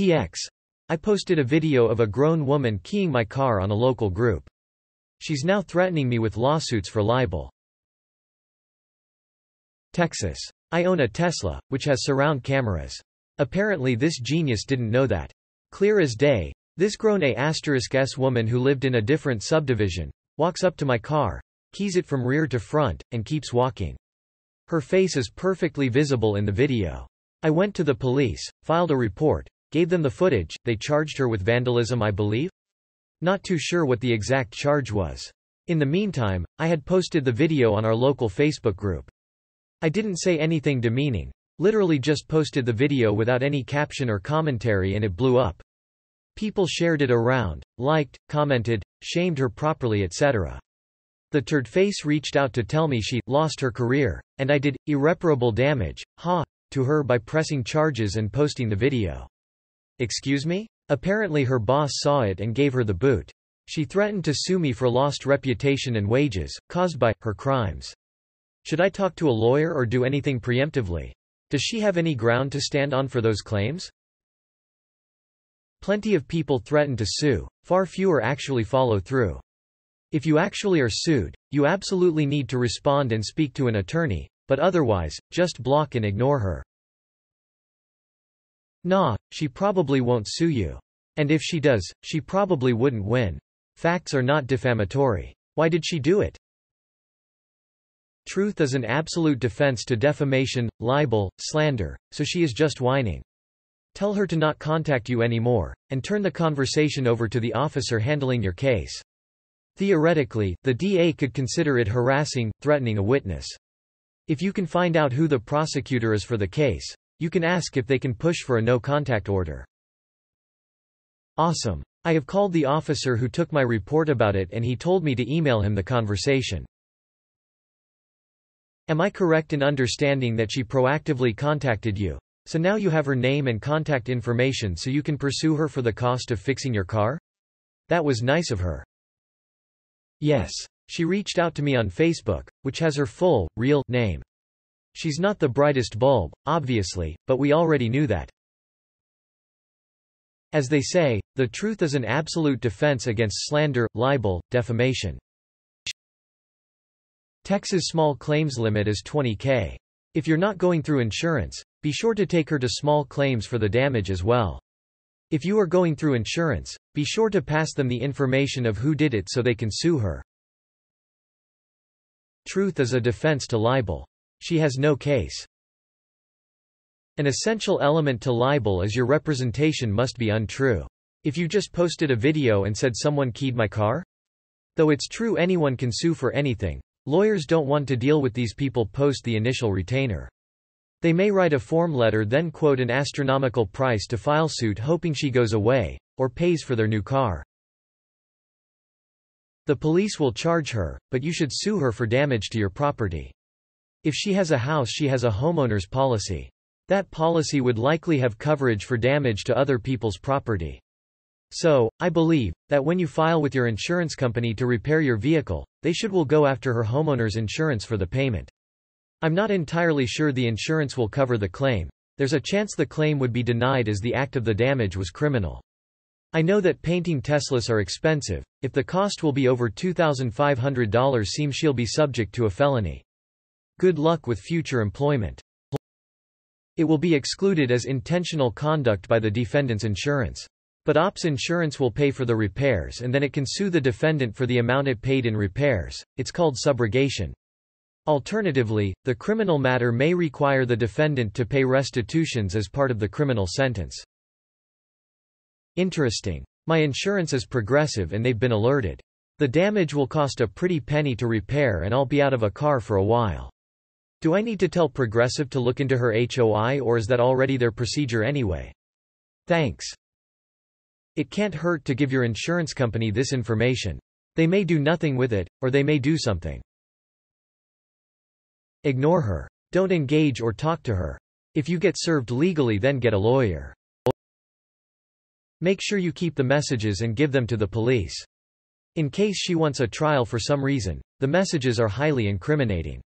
TX. I posted a video of a grown woman keying my car on a local group. She's now threatening me with lawsuits for libel. Texas. I own a Tesla, which has surround cameras. Apparently this genius didn't know that. Clear as day, this grown A*S woman who lived in a different subdivision, walks up to my car, keys it from rear to front, and keeps walking. Her face is perfectly visible in the video. I went to the police, filed a report, gave them the footage, they charged her with vandalism I believe? Not too sure what the exact charge was. In the meantime, I had posted the video on our local Facebook group. I didn't say anything demeaning, literally just posted the video without any caption or commentary and it blew up. People shared it around, liked, commented, shamed her properly etc. The turd face reached out to tell me she lost her career, and I did, irreparable damage, ha, to her by pressing charges and posting the video. Excuse me? Apparently her boss saw it and gave her the boot. She threatened to sue me for lost reputation and wages, caused by, her crimes. Should I talk to a lawyer or do anything preemptively? Does she have any ground to stand on for those claims? Plenty of people threaten to sue, far fewer actually follow through. If you actually are sued, you absolutely need to respond and speak to an attorney, but otherwise, just block and ignore her. Nah, she probably won't sue you. And if she does, she probably wouldn't win. Facts are not defamatory. Why did she do it? Truth is an absolute defense to defamation, libel, slander, so she is just whining. Tell her to not contact you anymore, and turn the conversation over to the officer handling your case. Theoretically, the DA could consider it harassing, threatening a witness. If you can find out who the prosecutor is for the case, you can ask if they can push for a no-contact order. Awesome. I have called the officer who took my report about it and he told me to email him the conversation. Am I correct in understanding that she proactively contacted you? So now you have her name and contact information so you can pursue her for the cost of fixing your car? That was nice of her. Yes. She reached out to me on Facebook, which has her full, real name. She's not the brightest bulb, obviously, but we already knew that. As they say, the truth is an absolute defense against slander, libel, defamation. Texas small claims limit is 20k. If you're not going through insurance, be sure to take her to small claims for the damage as well. If you are going through insurance, be sure to pass them the information of who did it so they can sue her. Truth is a defense to libel. She has no case. An essential element to libel is your representation must be untrue. If you just posted a video and said someone keyed my car? Though it's true anyone can sue for anything, lawyers don't want to deal with these people post the initial retainer. They may write a form letter then quote an astronomical price to file suit hoping she goes away, or pays for their new car. The police will charge her, but you should sue her for damage to your property. If she has a house she has a homeowner's policy. That policy would likely have coverage for damage to other people's property. So, I believe, that when you file with your insurance company to repair your vehicle, they should will go after her homeowner's insurance for the payment. I'm not entirely sure the insurance will cover the claim. There's a chance the claim would be denied as the act of the damage was criminal. I know that painting Teslas are expensive. If the cost will be over $2,500 seems she'll be subject to a felony. Good luck with future employment. It will be excluded as intentional conduct by the defendant's insurance. But OPS insurance will pay for the repairs and then it can sue the defendant for the amount it paid in repairs. It's called subrogation. Alternatively, the criminal matter may require the defendant to pay restitutions as part of the criminal sentence. Interesting. My insurance is Progressive and they've been alerted. The damage will cost a pretty penny to repair and I'll be out of a car for a while. Do I need to tell Progressive to look into her HOI or is that already their procedure anyway? Thanks. It can't hurt to give your insurance company this information. They may do nothing with it, or they may do something. Ignore her. Don't engage or talk to her. If you get served legally then get a lawyer. Make sure you keep the messages and give them to the police. In case she wants a trial for some reason, the messages are highly incriminating.